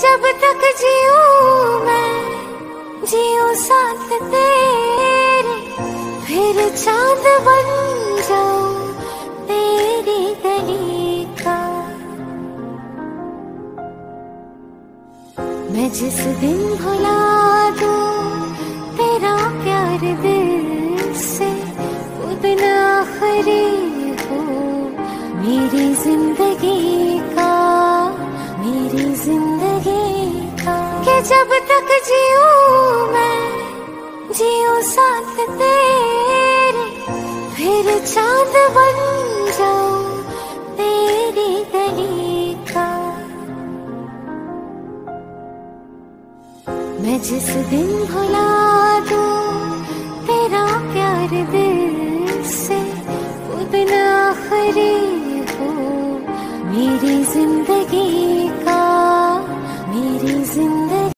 जब तक जियो मैं जियो साथ तेरे, फिर चाँद बन जाऊँ तेरी गली का। मैं जिस दिन भुला दूँ तेरा प्यार दिल से दिन आखिरी हो मेरी ज़िंदगी जियो मैं, जियो साथ तेरे, फिर चाँद बन जाऊँ तेरी गली का। मैं जिस दिन भुला दूँ तेरा प्यार दिल से दिन आखिरी हो मेरी ज़िंदगी